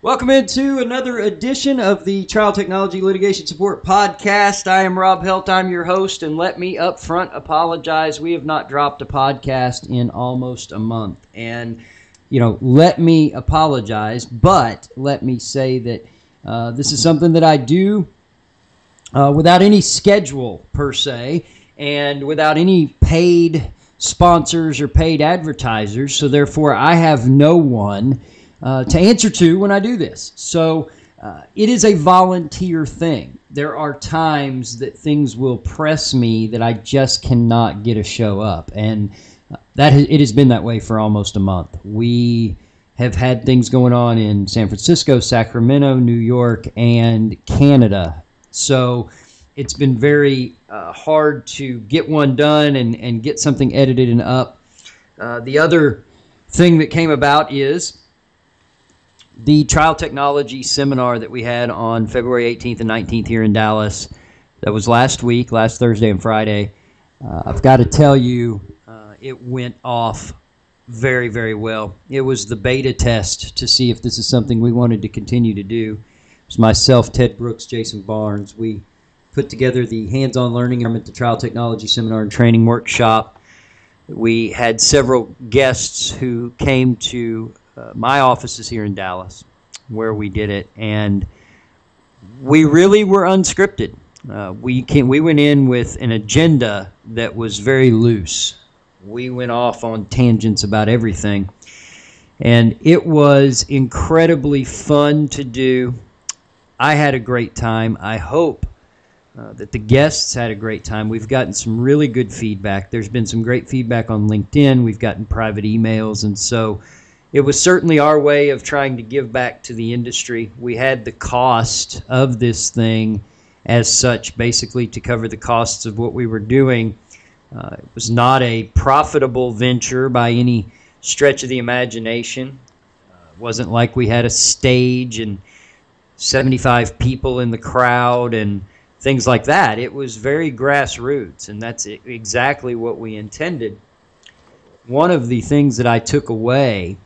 Welcome into another edition of the Trial Technology Litigation Support Podcast. I am Rob Helt. I'm your host, and let me up front apologize. We have not dropped a podcast in almost a month. And, you know, let me apologize, but let me say that uh, this is something that I do uh, without any schedule per se and without any paid sponsors or paid advertisers. So, therefore, I have no one uh, to answer to when I do this. So uh, it is a volunteer thing. There are times that things will press me that I just cannot get a show up, and uh, that it has been that way for almost a month. We have had things going on in San Francisco, Sacramento, New York, and Canada. So it's been very uh, hard to get one done and, and get something edited and up. Uh, the other thing that came about is the trial technology seminar that we had on February 18th and 19th here in Dallas. That was last week, last Thursday and Friday. Uh, I've got to tell you, uh, it went off very, very well. It was the beta test to see if this is something we wanted to continue to do. It was myself, Ted Brooks, Jason Barnes. We put together the hands on learning environment, the trial technology seminar and training workshop. We had several guests who came to uh, my office is here in Dallas, where we did it, and we really were unscripted. Uh, we came, we went in with an agenda that was very loose. We went off on tangents about everything, and it was incredibly fun to do. I had a great time. I hope uh, that the guests had a great time. We've gotten some really good feedback. There's been some great feedback on LinkedIn. We've gotten private emails, and so it was certainly our way of trying to give back to the industry. We had the cost of this thing as such, basically to cover the costs of what we were doing. Uh, it was not a profitable venture by any stretch of the imagination. Uh, it wasn't like we had a stage and 75 people in the crowd and things like that. It was very grassroots, and that's exactly what we intended. One of the things that I took away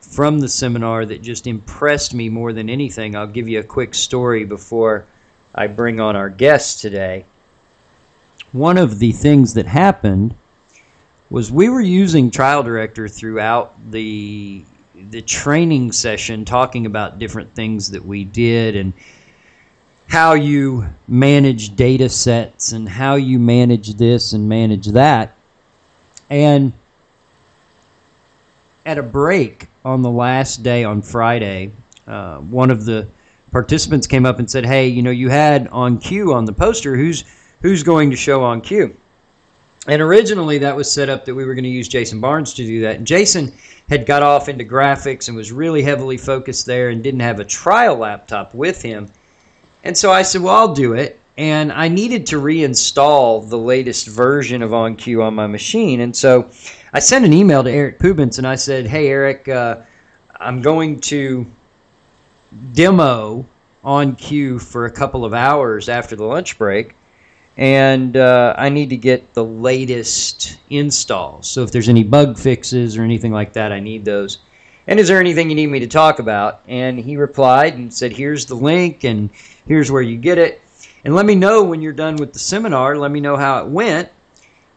from the seminar that just impressed me more than anything. I'll give you a quick story before I bring on our guest today. One of the things that happened was we were using Trial Director throughout the the training session talking about different things that we did and how you manage data sets and how you manage this and manage that. And at a break on the last day on Friday, uh, one of the participants came up and said, "Hey, you know, you had OnCue on the poster who's who's going to show OnCue." And originally, that was set up that we were going to use Jason Barnes to do that. And Jason had got off into graphics and was really heavily focused there and didn't have a trial laptop with him. And so I said, "Well, I'll do it." And I needed to reinstall the latest version of OnCue on my machine, and so I sent an email to Eric Pubens and I said, "Hey Eric, uh, I'm going to demo OnCue for a couple of hours after the lunch break, and uh, I need to get the latest installs. So if there's any bug fixes or anything like that, I need those. And is there anything you need me to talk about?" And he replied and said, "Here's the link, and here's where you get it." And let me know when you're done with the seminar. Let me know how it went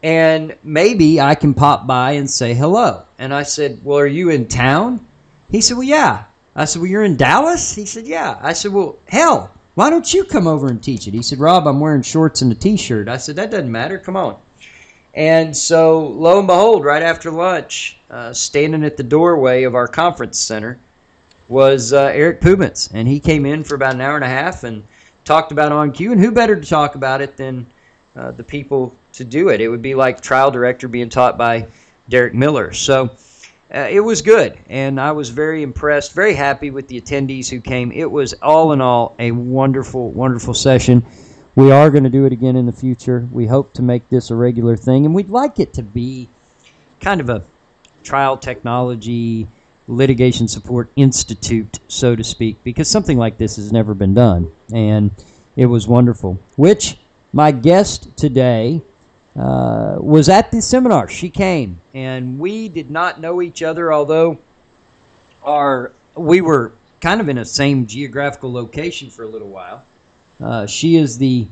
and maybe I can pop by and say hello. And I said, Well, are you in town? He said, Well, yeah. I said, Well, you're in Dallas? He said, Yeah. I said, Well, hell, why don't you come over and teach it? He said, Rob, I'm wearing shorts and a t shirt. I said, That doesn't matter. Come on. And so, lo and behold, right after lunch, uh, standing at the doorway of our conference center was uh, Eric Pubens. And he came in for about an hour and a half and talked about OnCue. And who better to talk about it than uh, the people to do it. It would be like trial director being taught by Derek Miller. So uh, it was good, and I was very impressed, very happy with the attendees who came. It was all in all a wonderful, wonderful session. We are going to do it again in the future. We hope to make this a regular thing, and we'd like it to be kind of a trial technology litigation support institute, so to speak, because something like this has never been done, and it was wonderful. Which my guest today uh, was at the seminar. She came, and we did not know each other, although our we were kind of in a same geographical location for a little while. Uh, she is the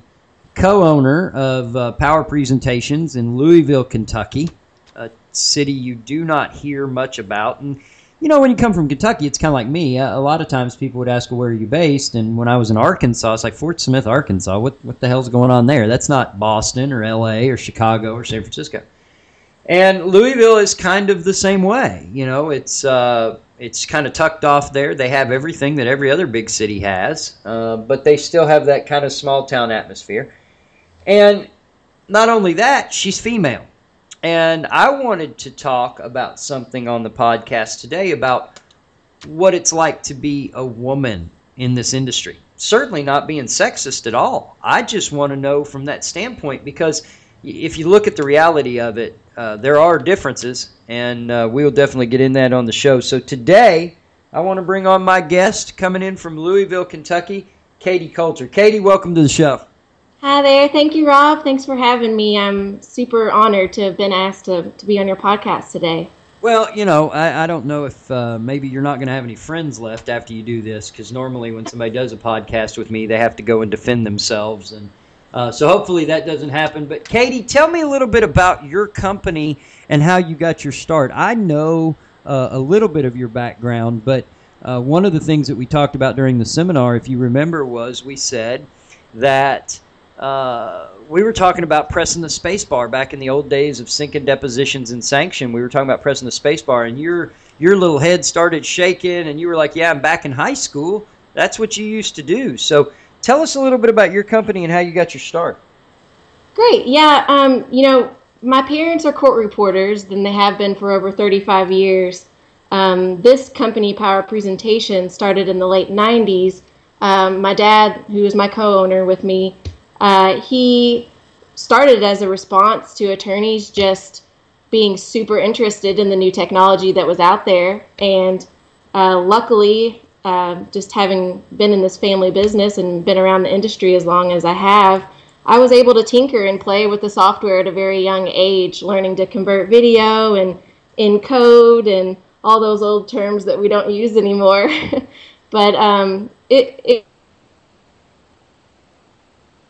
co-owner of uh, Power Presentations in Louisville, Kentucky, a city you do not hear much about. And you know, when you come from Kentucky, it's kind of like me. A lot of times people would ask, where are you based? And when I was in Arkansas, it's like Fort Smith, Arkansas. What, what the hell's going on there? That's not Boston or LA or Chicago or San Francisco. And Louisville is kind of the same way. You know, it's, uh, it's kind of tucked off there. They have everything that every other big city has, uh, but they still have that kind of small town atmosphere. And not only that, she's female. And I wanted to talk about something on the podcast today about what it's like to be a woman in this industry. Certainly not being sexist at all. I just want to know from that standpoint because if you look at the reality of it, uh, there are differences, and uh, we will definitely get in that on the show. So today, I want to bring on my guest coming in from Louisville, Kentucky, Katie Coulter. Katie, welcome to the show. Hi there. Thank you, Rob. Thanks for having me. I'm super honored to have been asked to, to be on your podcast today. Well, you know, I, I don't know if uh, maybe you're not going to have any friends left after you do this, because normally when somebody does a podcast with me, they have to go and defend themselves. And uh, so hopefully that doesn't happen. But Katie, tell me a little bit about your company and how you got your start. I know uh, a little bit of your background, but uh, one of the things that we talked about during the seminar, if you remember, was we said that uh, we were talking about pressing the space bar back in the old days of syncing depositions and Sanction. We were talking about pressing the space bar, and your your little head started shaking, and you were like, "Yeah, I'm back in high school. That's what you used to do." So, tell us a little bit about your company and how you got your start. Great. Yeah. Um, you know, my parents are court reporters, and they have been for over 35 years. Um, this company, Power Presentation, started in the late 90s. Um, my dad, who is my co-owner with me, uh, he started as a response to attorneys just being super interested in the new technology that was out there. And uh, luckily, uh, just having been in this family business and been around the industry as long as I have, I was able to tinker and play with the software at a very young age, learning to convert video and encode and all those old terms that we don't use anymore. but um, it, it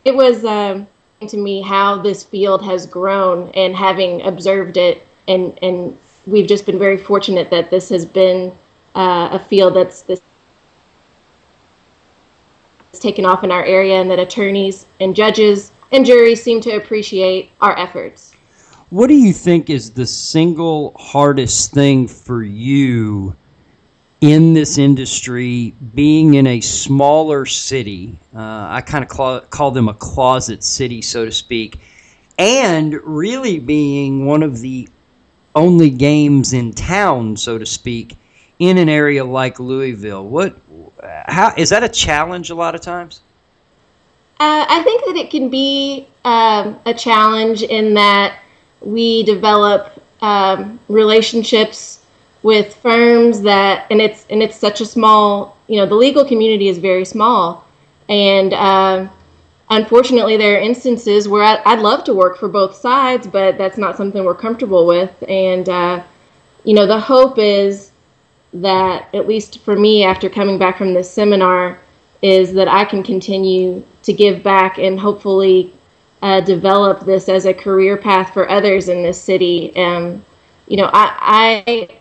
it was um, to me how this field has grown and having observed it and and we've just been very fortunate that this has been uh, a field that's this taken off in our area and that attorneys and judges and juries seem to appreciate our efforts. What do you think is the single hardest thing for you in this industry, being in a smaller city, uh, I kind of cl- call them a closet city, so to speak, and really being one of the only games in town, so to speak, in an area like Louisville. What, how is that a challenge a lot of times? Uh, I think that it can be um, a challenge in that we develop um, relationships with firms that and it's and it's such a small you know the legal community is very small. And uh, unfortunately there are instances where I, would love to work for both sides but that's not something we're comfortable with. And uh, you know the hope is that at least for me after coming back from this seminar is that i can continue to give back and hopefully uh, develop this as a career path for others in this city. Um, you know I, I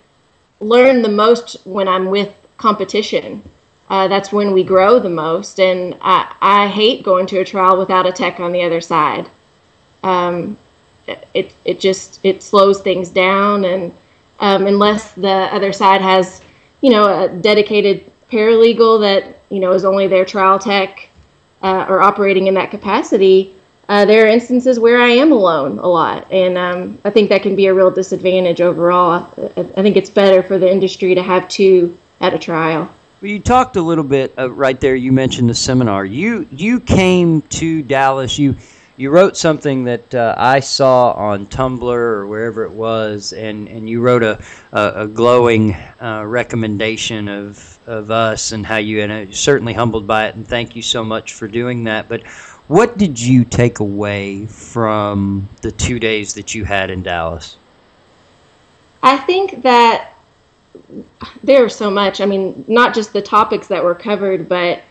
learn the most when I'm with competition. Uh, that's when we grow the most. And I, I hate going to a trial without a tech on the other side. Um, it, it just it slows things down, and um, unless the other side has, you know, a dedicated paralegal that you know is only their trial tech uh, or operating in that capacity, uh, there are instances where I am alone a lot, and um, I think that can be a real disadvantage overall. I, I, think it's better for the industry to have two at a trial. Well, you talked a little bit uh, right there. You mentioned the seminar. You you came to Dallas. You you wrote something that uh, I saw on Tumblr or wherever it was, and, and you wrote a a, a glowing uh, recommendation of of us and how you and uh, certainly humbled by it. And thank you so much for doing that. But what did you take away from the two days that you had in Dallas? I think that there's so much. I mean, not just the topics that were covered, but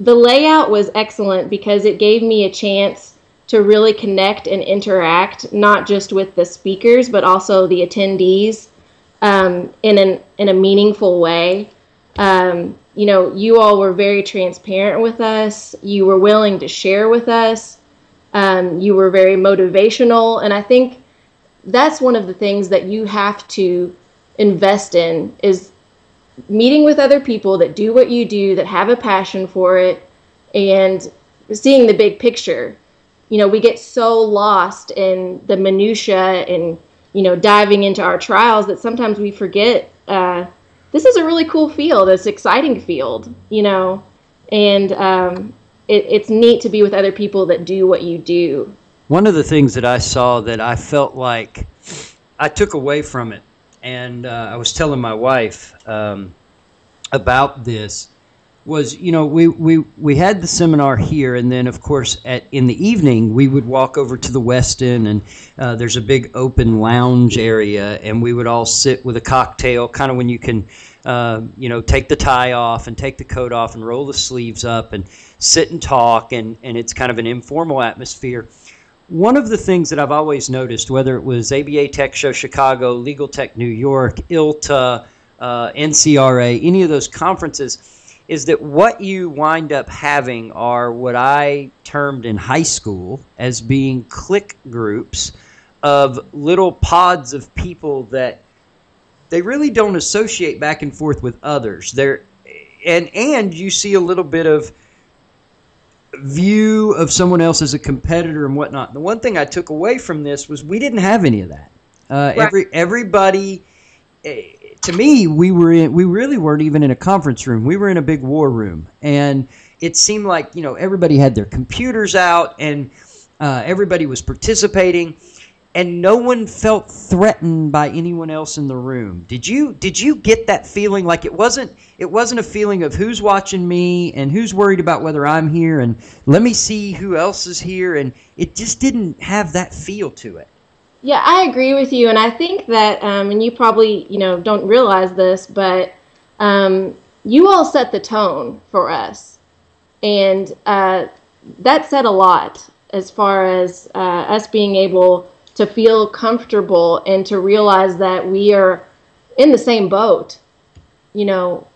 the layout was excellent because it gave me a chance to really connect and interact, not just with the speakers, but also the attendees um, in, an, in a meaningful way. Um, you know, you all were very transparent with us. You were willing to share with us. Um, you were very motivational. And I think that's one of the things that you have to invest in is meeting with other people that do what you do, that have a passion for it, and seeing the big picture. You know, we get so lost in the minutia and you know diving into our trials that sometimes we forget uh, this is a really cool field. It's exciting field. You know, and um, it, it's neat to be with other people that do what you do. One of the things that I saw that I felt like I took away from it and uh, I was telling my wife um, about this was you know we, we we had the seminar here and then of course at in the evening we would walk over to the Westin and uh, there's a big open lounge area and we would all sit with a cocktail kind of when you can uh, you know take the tie off and take the coat off and roll the sleeves up and sit and talk and and it's kind of an informal atmosphere. One of the things that I've always noticed, whether it was ABA Tech Show Chicago, Legal Tech New York, ILTA, uh, NCRA, any of those conferences, is that what you wind up having are what I termed in high school as being clique groups of little pods of people that they really don't associate back and forth with others. They're and and you see a little bit of view of someone else as a competitor and whatnot. The one thing I took away from this was we didn't have any of that. Uh, right. Every everybody, eh, to me, we were in. We really weren't even in a conference room. We were in a big war room, and it seemed like you know everybody had their computers out and uh, everybody was participating and no one felt threatened by anyone else in the room. Did you did you get that feeling like it wasn't it wasn't a feeling of who's watching me and who's worried about whether I'm here and let me see who else is here and it just didn't have that feel to it. Yeah, I agree with you and I think that um, and you probably, you know, don't realize this, but um, you all set the tone for us. And uh, that said a lot as far as uh, us being able to feel comfortable and to realize that we are in the same boat. You know,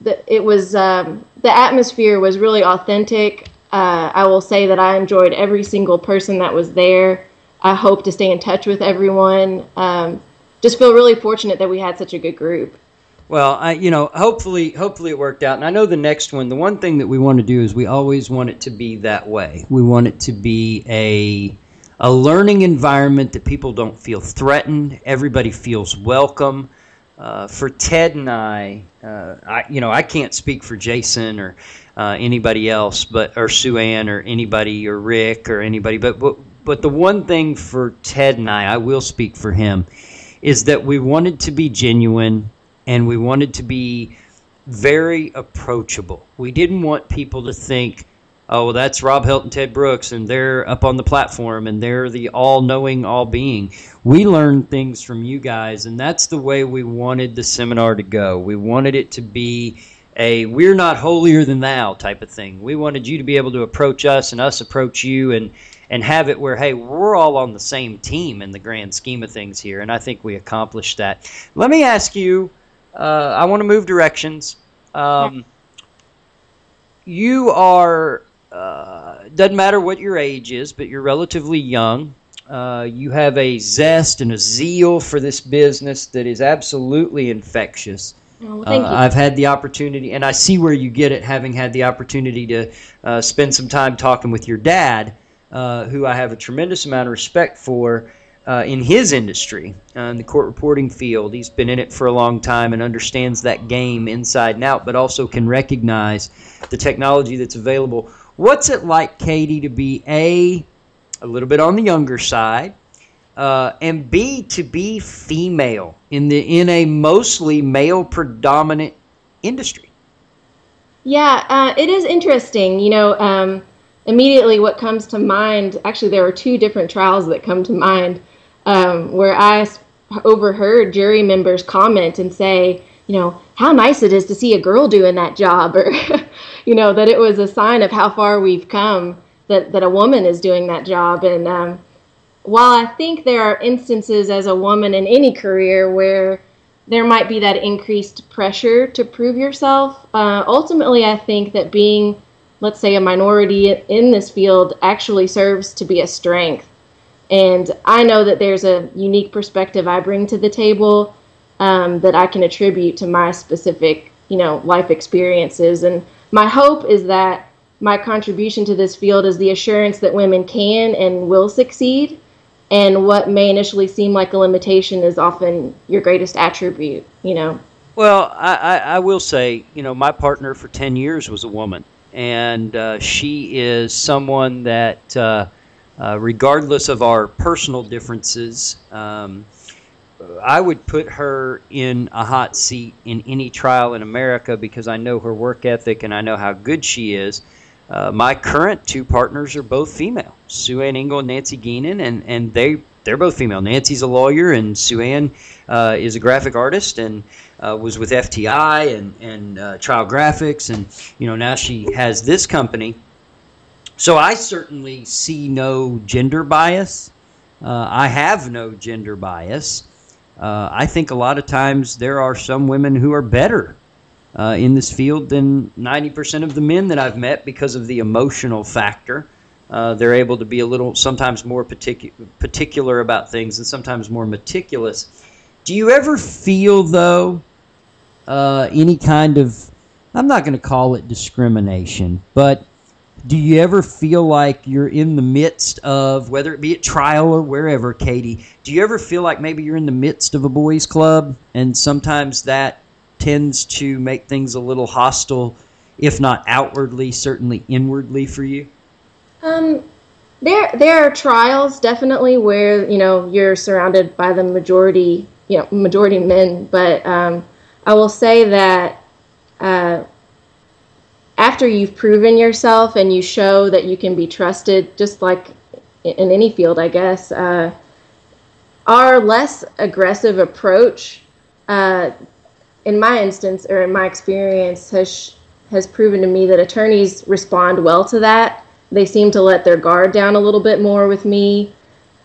the, it was um, the atmosphere was really authentic. Uh, I will say that I enjoyed every single person that was there. I hope to stay in touch with everyone. Um, just feel really fortunate that we had such a good group. Well, I, you know, hopefully, hopefully it worked out. And I know the next one. The one thing that we want to do is we always want it to be that way. We want it to be a a learning environment that people don't feel threatened. Everybody feels welcome. Uh, for Ted and I, uh, I, you know, I can't speak for Jason or uh, anybody else, but or Sue Ann or anybody or Rick or anybody, but, but but the one thing for Ted and I, I will speak for him, is that we wanted to be genuine and we wanted to be very approachable. We didn't want people to think oh, well, that's Rob Helt, and Ted Brooks, and they're up on the platform, and they're the all-knowing, all-being. We learn things from you guys, and that's the way we wanted the seminar to go. We wanted it to be a we're not holier than thou type of thing. We wanted you to be able to approach us and us approach you and and have it where hey we're all on the same team in the grand scheme of things here and I think we accomplished that. Let me ask you uh, I want to move directions. Um, you are uh, doesn't matter what your age is, but you're relatively young. Uh, you have a zest and a zeal for this business that is absolutely infectious. Oh, uh, I've had the opportunity, and I see where you get it, having had the opportunity to uh, spend some time talking with your dad, uh, who I have a tremendous amount of respect for uh, in his industry, uh, in the court reporting field. He's been in it for a long time and understands that game inside and out, but also can recognize the technology that's available. What's it like, Katie, to be A, a little bit on the younger side, uh, and B, to be female in, the, in a mostly male predominant industry? Yeah, uh, it is interesting. You know, um, immediately what comes to mind actually, there are two different trials that come to mind um, where I overheard jury members comment and say, you know, how nice it is to see a girl doing that job, or, you know, that it was a sign of how far we've come that, that a woman is doing that job. And um, while I think there are instances as a woman in any career where there might be that increased pressure to prove yourself, uh, ultimately, I think that being, let's say, a minority in this field actually serves to be a strength. And I know that there's a unique perspective I bring to the table um, that I can attribute to my specific, you know, life experiences. And my hope is that my contribution to this field is the assurance that women can and will succeed. And what may initially seem like a limitation is often your greatest attribute, you know. Well, I, I, I will say, you know, my partner for 10 years was a woman. And uh, she is someone that, uh, uh, regardless of our personal differences, um, I would put her in a hot seat in any trial in America because I know her work ethic and I know how good she is. Uh, my current two partners are both female, Sue Ann Engel and Nancy Geenan, and, and they they're both female. Nancy's a lawyer, and Sue Ann uh, is a graphic artist, and uh, was with FTI and and uh, Trial Graphics, and you know now she has this company. So I certainly see no gender bias. Uh, I have no gender bias. Uh, I think a lot of times there are some women who are better uh, in this field than 90% of the men that I've met because of the emotional factor. Uh, they're able to be a little, sometimes more particu- particular about things and sometimes more meticulous. Do you ever feel, though, uh, any kind of, I'm not going to call it discrimination, but do you ever feel like you're in the midst of whether it be at trial or wherever katie do you ever feel like maybe you're in the midst of a boys club and sometimes that tends to make things a little hostile if not outwardly certainly inwardly for you um there there are trials definitely where you know you're surrounded by the majority you know majority men but um, i will say that uh, after you've proven yourself and you show that you can be trusted, just like in any field, I guess, uh, our less aggressive approach, uh, in my instance or in my experience, has has proven to me that attorneys respond well to that. They seem to let their guard down a little bit more with me,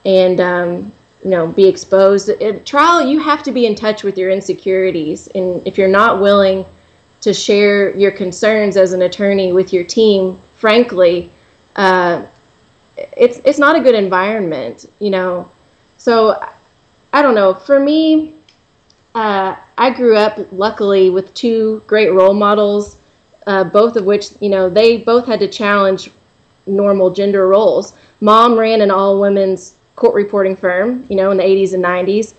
and um, you know, be exposed. At trial, you have to be in touch with your insecurities, and if you're not willing to share your concerns as an attorney with your team, frankly, uh, it's it's not a good environment, you know. So I don't know. For me, uh, I grew up luckily with two great role models, uh, both of which you know they both had to challenge normal gender roles. Mom ran an all women's court reporting firm, you know, in the 80s and 90s.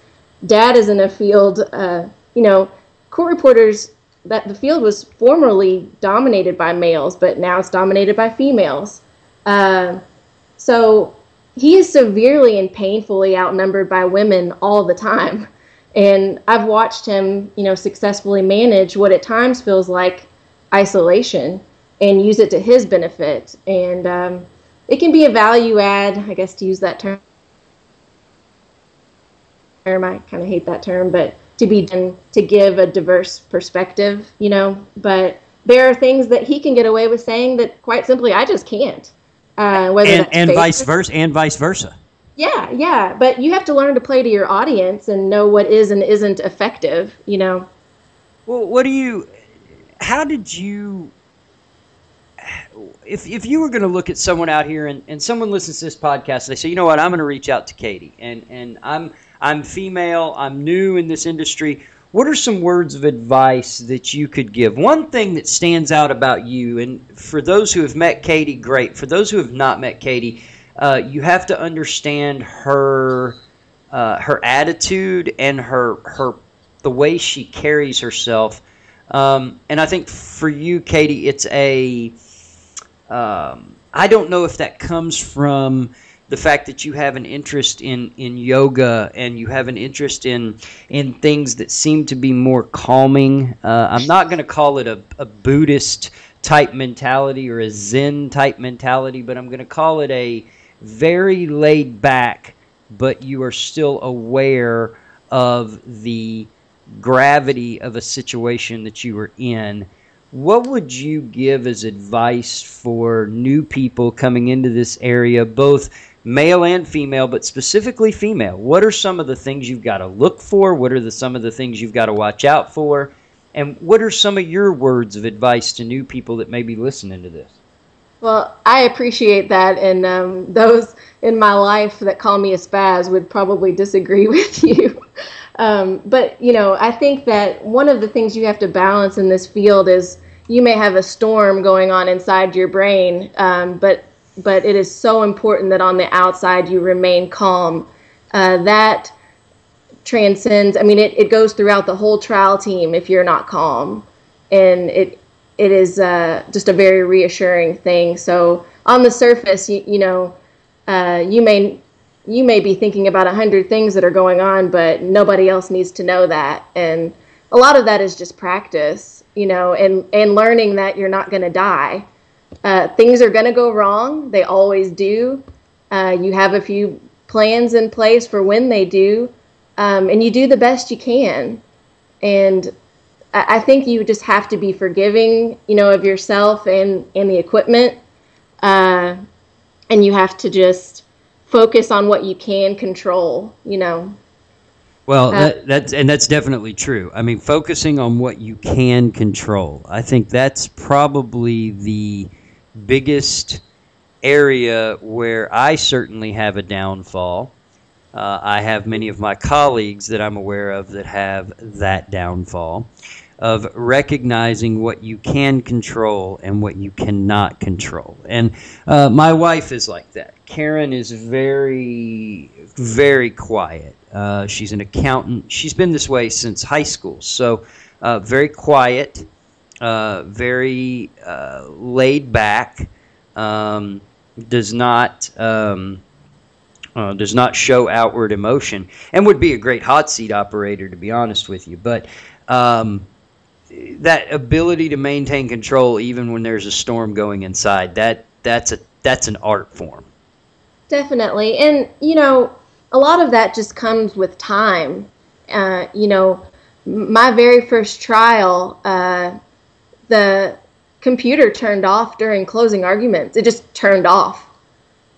Dad is in a field, uh, you know, court reporters that the field was formerly dominated by males, but now it's dominated by females. Uh, so he is severely and painfully outnumbered by women all the time. And I've watched him, you know, successfully manage what at times feels like isolation and use it to his benefit. And um, it can be a value add, I guess, to use that term. I kind of hate that term, but to be done to give a diverse perspective, you know. But there are things that he can get away with saying that, quite simply, I just can't. Uh, whether and, and vice versa, and vice versa. Yeah, yeah, but you have to learn to play to your audience and know what is and isn't effective, you know. Well, what do you? How did you? If if you were going to look at someone out here and, and someone listens to this podcast, they say, you know what, I'm going to reach out to Katie, and and I'm I'm female, I'm new in this industry. What are some words of advice that you could give? One thing that stands out about you, and for those who have met Katie, great. For those who have not met Katie, uh, you have to understand her uh, her attitude and her her the way she carries herself. Um, and I think for you, Katie, it's a um, I don't know if that comes from the fact that you have an interest in, in yoga and you have an interest in in things that seem to be more calming. Uh, I'm not going to call it a, a Buddhist type mentality or a Zen type mentality, but I'm going to call it a very laid back, but you are still aware of the gravity of a situation that you were in, what would you give as advice for new people coming into this area, both male and female, but specifically female? What are some of the things you've got to look for? What are the, some of the things you've got to watch out for? And what are some of your words of advice to new people that may be listening to this? Well, I appreciate that, and um, those in my life that call me a spaz would probably disagree with you. Um, but you know, I think that one of the things you have to balance in this field is you may have a storm going on inside your brain, um, but but it is so important that on the outside you remain calm. Uh, that transcends. I mean, it, it goes throughout the whole trial team if you're not calm, and it it is uh, just a very reassuring thing. So on the surface, you, you know, uh, you may you may be thinking about a hundred things that are going on, but nobody else needs to know that. And a lot of that is just practice, you know, and and learning that you're not going to die. Uh, things are going to go wrong; they always do. Uh, you have a few plans in place for when they do, um, and you do the best you can. And I think you just have to be forgiving, you know, of yourself and and the equipment, uh, and you have to just focus on what you can control, you know. Well, uh, that, that's and that's definitely true. I mean, focusing on what you can control. I think that's probably the biggest area where I certainly have a downfall. Uh, I have many of my colleagues that I'm aware of that have that downfall of recognizing what you can control and what you cannot control. And uh, my wife is like that. Karen is very, very quiet. Uh, she's an accountant. She's been this way since high school. So, uh, very quiet, uh, very uh, laid back, um, does not. Um, uh, does not show outward emotion and would be a great hot seat operator to be honest with you but um, that ability to maintain control even when there's a storm going inside that that's a that's an art form. Definitely. And you know a lot of that just comes with time. Uh, you know my very first trial uh, the computer turned off during closing arguments. It just turned off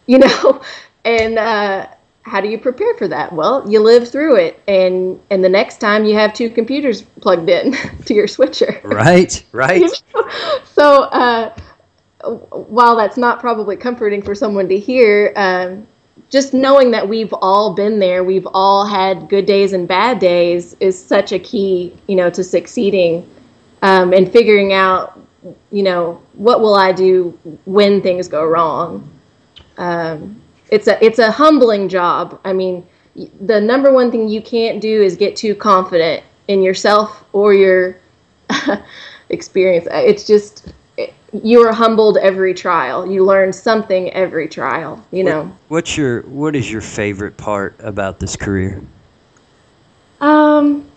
you know? And uh, how do you prepare for that? Well, you live through it, and and the next time you have two computers plugged in to your switcher. Right, right. so uh, while that's not probably comforting for someone to hear, um, just knowing that we've all been there, we've all had good days and bad days, is such a key, you know, to succeeding um, and figuring out, you know, what will I do when things go wrong. Um, it's a it's a humbling job. I mean, the number one thing you can't do is get too confident in yourself or your experience. It's just you are humbled every trial. You learn something every trial. You know. What, what's your what is your favorite part about this career? Um.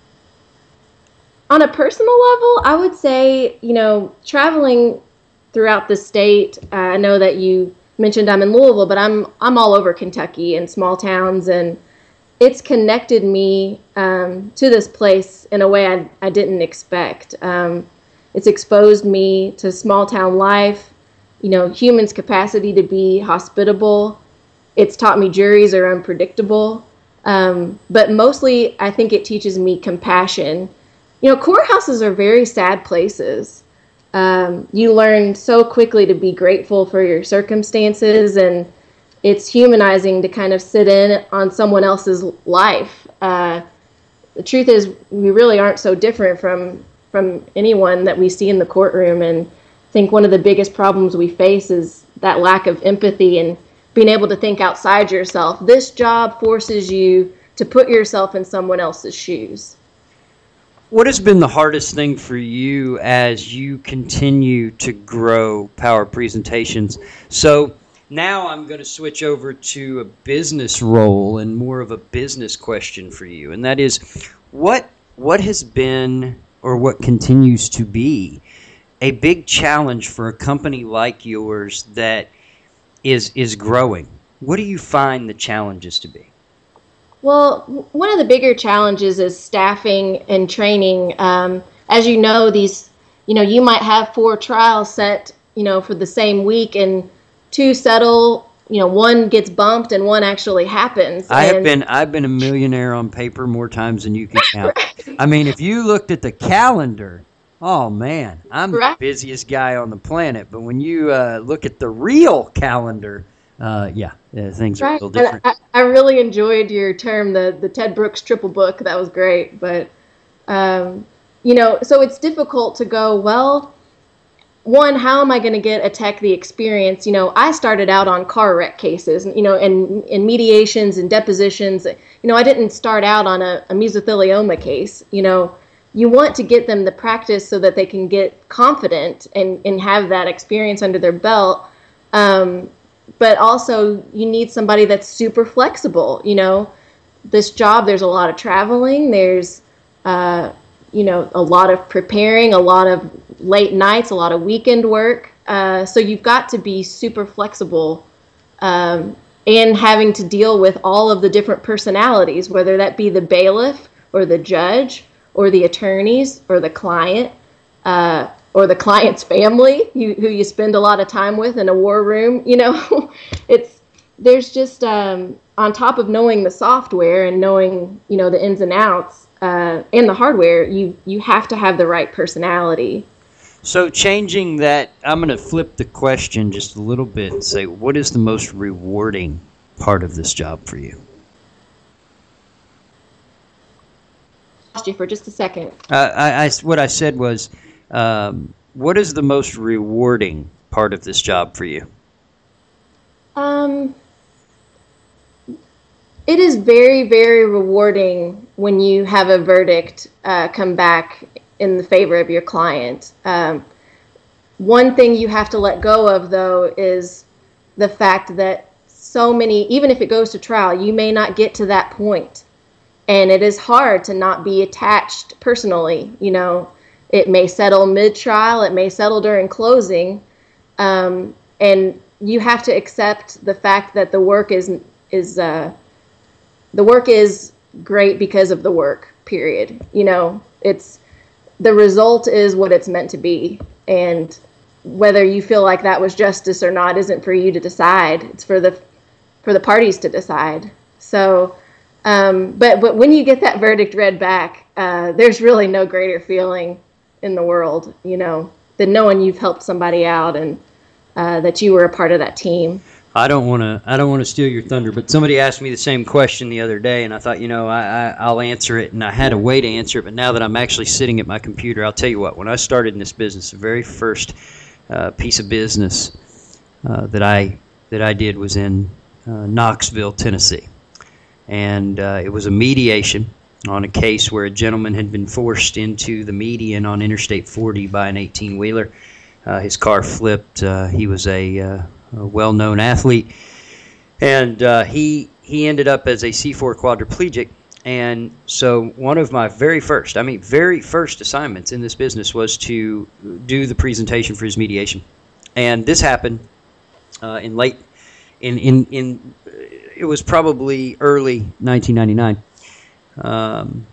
On a personal level, I would say you know traveling throughout the state. Uh, I know that you mentioned I'm in Louisville, but I'm I'm all over Kentucky and small towns, and it's connected me um, to this place in a way I, I didn't expect. Um, it's exposed me to small town life, you know, humans' capacity to be hospitable. It's taught me juries are unpredictable, um, but mostly I think it teaches me compassion. You know, courthouses are very sad places um, you learn so quickly to be grateful for your circumstances and it's humanizing to kind of sit in on someone else's life. Uh, the truth is we really aren't so different from from anyone that we see in the courtroom and I think one of the biggest problems we face is that lack of empathy and being able to think outside yourself. This job forces you to put yourself in someone else's shoes what has been the hardest thing for you as you continue to grow Power Presentations? So now I'm going to switch over to a business role and more of a business question for you, and that is, what what has been or what continues to be a big challenge for a company like yours that is is growing? What do you find the challenges to be? Well, one of the bigger challenges is staffing and training. Um, as you know, these, you know, you might have four trials set, you know, for the same week, and two settle. You know, one gets bumped and one actually happens. I have been I've been a millionaire on paper more times than you can count. I mean, if you looked at the calendar, oh man, I'm the busiest guy on the planet. But when you uh, look at the real calendar, uh, yeah, uh, things are a little different. I, I really enjoyed your term, the the Ted Brooks triple book. That was great. But um, you know, so it's difficult to go. Well, one, how am I going to get a tech the experience? You know, I started out on car wreck cases. You know, and in mediations and depositions. You know, I didn't start out on a, a mesothelioma case. You know. You want to get them the practice so that they can get confident and, and have that experience under their belt. Um, but also you need somebody that's super flexible you know? This job there's a lot of traveling there's uh, you know a lot of preparing a lot of late nights a lot of weekend work uh, so you've got to be super flexible um, and having to deal with all of the different personalities whether that be the bailiff or the judge or the attorneys or the client uh, or the client's family you, who you spend a lot of time with in a war room you know? It's there's just um, on top of knowing the software and knowing you know the ins and outs uh, and the hardware you you have to have the right personality. So changing that, I'm going to flip the question just a little bit and say, what is the most rewarding part of this job for you? you for just a second. Uh, I, I- what I said was, um, what is the most rewarding part of this job for you? Um, it is very, very rewarding when you have a verdict uh, come back in the favor of your client. Um, one thing you have to let go of, though, is the fact that so many, even if it goes to trial, you may not get to that point. And it is hard to not be attached personally. You know, it may settle mid trial, it may settle during closing. Um, and you have to accept the fact that the work is is uh, the work is great because of the work. Period. You know, it's the result is what it's meant to be, and whether you feel like that was justice or not isn't for you to decide. It's for the for the parties to decide. So, um, but but when you get that verdict read back, uh, there's really no greater feeling in the world, you know, than knowing you've helped somebody out and uh, that you were a part of that team. I don't want to. I don't want to steal your thunder, but somebody asked me the same question the other day, and I thought, you know, I, I I'll answer it, and I had a way to answer it, but now that I'm actually sitting at my computer, I'll tell you what. When I started in this business, the very first uh, piece of business uh, that I that I did was in uh, Knoxville, Tennessee, and uh, it was a mediation on a case where a gentleman had been forced into the median on Interstate 40 by an 18 wheeler. Uh, his car flipped. Uh, he was a, uh, a well-known athlete, and uh, he he ended up as a C4 quadriplegic. And so, one of my very first, I mean, very first assignments in this business was to do the presentation for his mediation. And this happened uh, in late, in in in, it was probably early 1999. Um,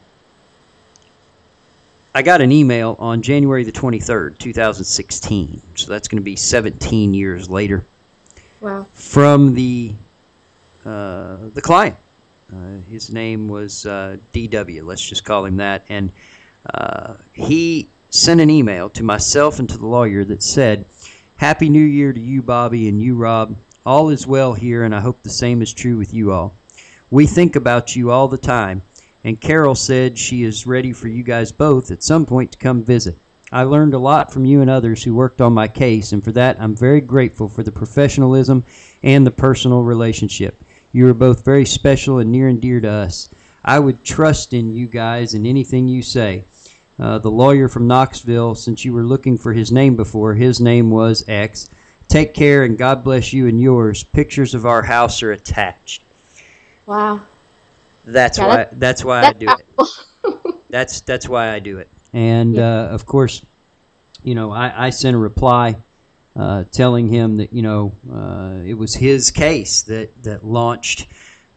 I got an email on January the 23rd, 2016. So that's going to be 17 years later Wow. from the uh, the client. Uh, his name was uh, DW. Let's just call him that. And uh, he sent an email to myself and to the lawyer that said, "Happy New Year to you, Bobby, and you, Rob. All is well here, and I hope the same is true with you all. We think about you all the time." And Carol said she is ready for you guys both at some point to come visit. I learned a lot from you and others who worked on my case, and for that I'm very grateful for the professionalism and the personal relationship. You are both very special and near and dear to us. I would trust in you guys and anything you say. Uh, the lawyer from Knoxville, since you were looking for his name before, his name was X. Take care and God bless you and yours. Pictures of our house are attached. Wow. That's Yeah, why. that's- That's why I That's do it. That's that's why I do it. And uh, of course, you know, I, I sent a reply uh, telling him that you know uh, it was his case that that launched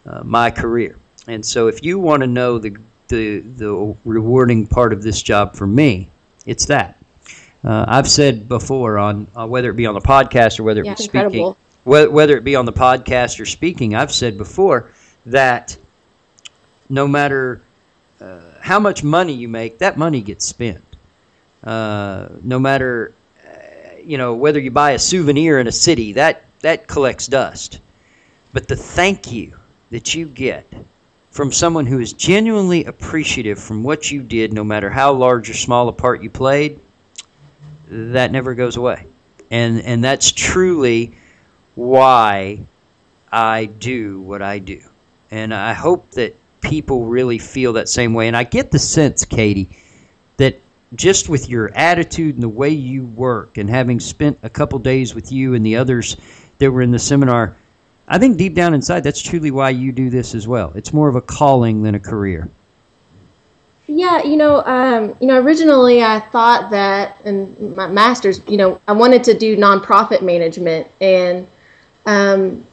uh, my career. And so, if you want to know the the the rewarding part of this job for me, it's that. Uh, I've said before on uh, whether it be on the podcast or whether it Yeah, be incredible. speaking, whether, whether it be on the podcast or speaking, I've said before that no matter uh, how much money you make, that money gets spent. Uh, no matter uh, you know whether you buy a souvenir in a city, that that collects dust. But the thank you that you get from someone who is genuinely appreciative from what you did, no matter how large or small a part you played, that never goes away. And and that's truly why I do what I do. And I hope that people really feel that same way. And I get the sense, Katie, that just with your attitude and the way you work, and having spent a couple days with you and the others that were in the seminar, I think deep down inside, that's truly why you do this as well. It's more of a calling than a career. Yeah, you know, um, you know, originally I thought that, in my master's, you know, I wanted to do nonprofit management, and, um,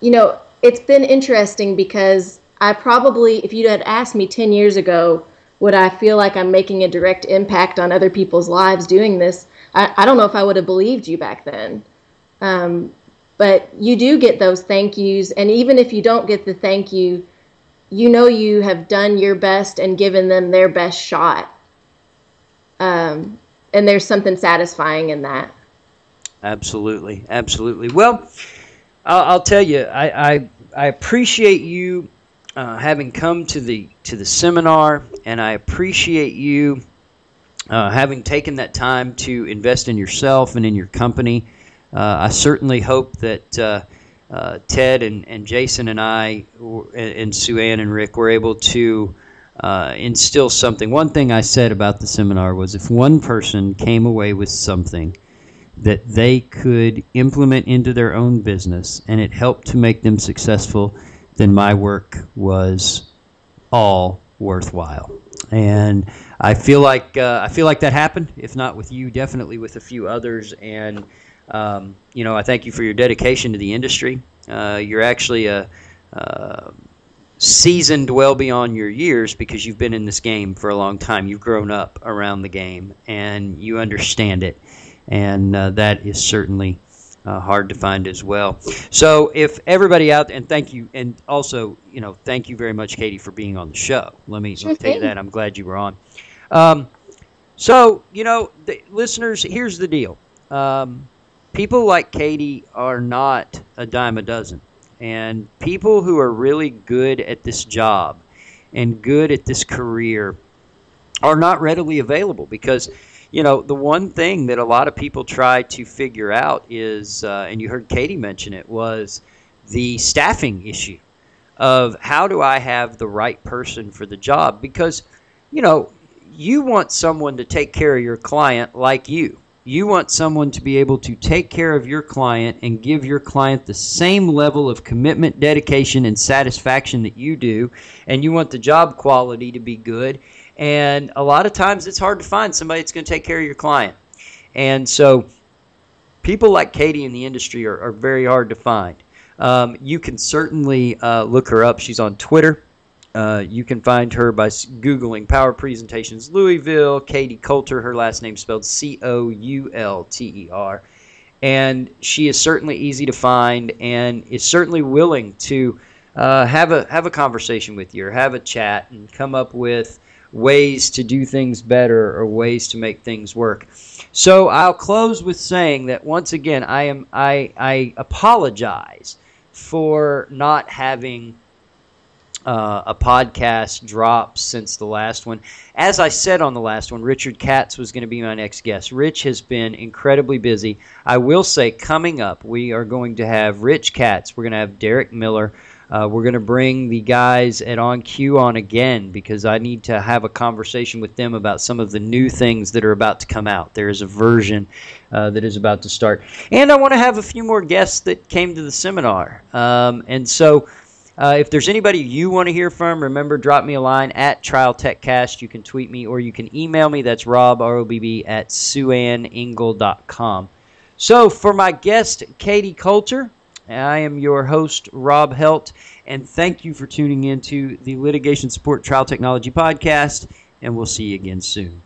you know, it's been interesting because I probably, if you had asked me ten years ago, would I feel like I'm making a direct impact on other people's lives doing this? I, I don't know if I would have believed you back then. Um, but you do get those thank yous, and even if you don't get the thank you, you know you have done your best and given them their best shot. Um, and there's something satisfying in that. Absolutely, absolutely. Well, I'll, I'll tell you, I, I, I appreciate you uh, having come to the to the seminar, and I appreciate you uh, having taken that time to invest in yourself and in your company. Uh, I certainly hope that uh, uh, Ted and, and Jason and I and, and Sue Ann and Rick were able to uh, instill something. One thing I said about the seminar was if one person came away with something that they could implement into their own business and it helped to make them successful, then my work was all worthwhile. And I feel like uh, I feel like that happened. If not with you, definitely with a few others. And um, you know, I thank you for your dedication to the industry. Uh, you're actually a uh, seasoned well beyond your years because you've been in this game for a long time. You've grown up around the game and you understand it, and uh, that is certainly uh, hard to find as well. So, if everybody out and thank you, and also you know thank you very much, Katie, for being on the show. Let me, Sure tell you that I'm glad you were on. Um, so you know, the, listeners, here's the deal. Um, people like Katie are not a dime a dozen. And people who are really good at this job and good at this career are not readily available because, you know, the one thing that a lot of people try to figure out is, uh, and you heard Katie mention it, was the staffing issue of how do I have the right person for the job? Because, you know, you want someone to take care of your client like you. You want someone to be able to take care of your client and give your client the same level of commitment, dedication, and satisfaction that you do. And you want the job quality to be good. And a lot of times it's hard to find somebody that's going to take care of your client. And so people like Katie in the industry are, are very hard to find. Um, you can certainly uh, look her up. She's on Twitter. Uh, you can find her by Googling Power Presentations Louisville, Katie Coulter, her last name spelled C O U L T E R. And she is certainly easy to find and is certainly willing to uh, have, a, have a conversation with you or have a chat and come up with ways to do things better or ways to make things work. So I'll close with saying that once again, I am I, I apologize for not having uh, a podcast drop since the last one. As I said on the last one, Richard Katz was going to be my next guest. Rich has been incredibly busy. I will say, coming up, we are going to have Rich Katz. We're going to have Derek Miller. Uh, we're going to bring the guys at OnCue on again because I need to have a conversation with them about some of the new things that are about to come out. There is a version uh, that is about to start. And I want to have a few more guests that came to the seminar. Um, and so. Uh, if there's anybody you want to hear from, remember, drop me a line at Trial Tech TechCast. You can tweet me or you can email me. That's rob, R-O-B-B, at suannengle.com. So for my guest, Katie Coulter, I am your host, Rob Helt, and thank you for tuning in to the Litigation Support Trial Technology Podcast, and we'll see you again soon.